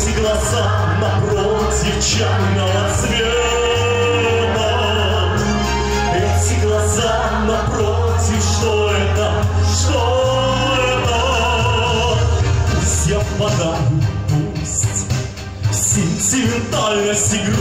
Эти глаза напротив черного цвета. Эти глаза напротив, что это, что это? Пусть я впадаю, пусть Сентиментальность играет